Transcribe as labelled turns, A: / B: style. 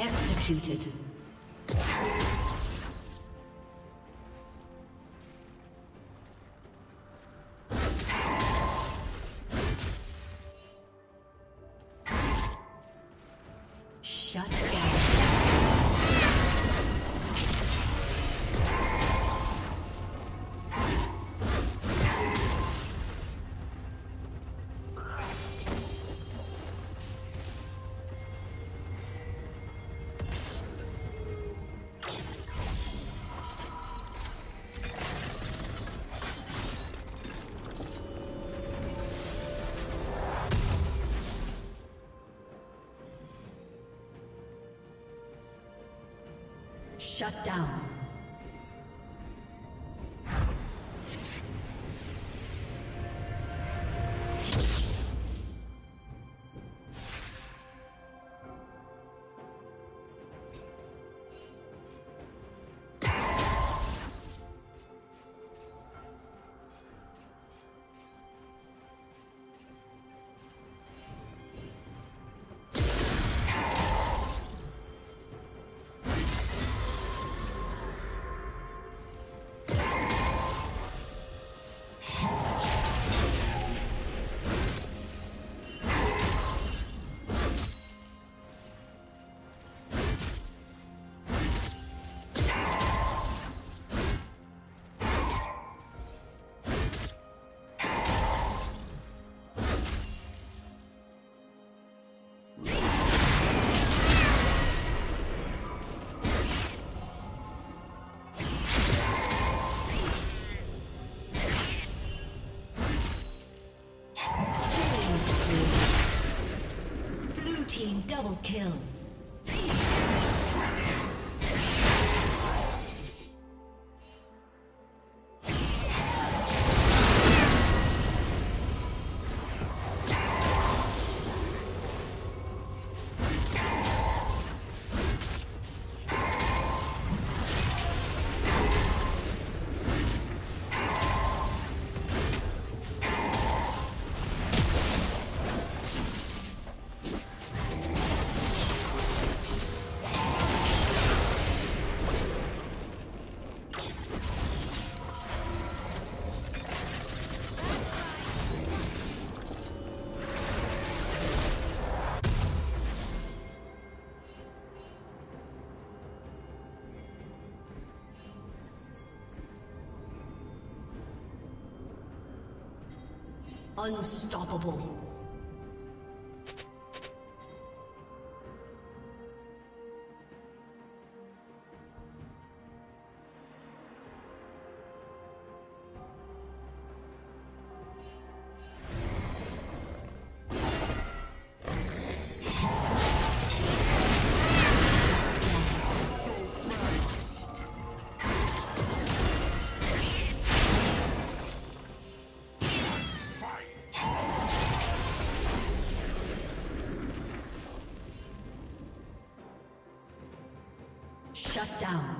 A: executed. Shut down. Double kill. Unstoppable. Shut down.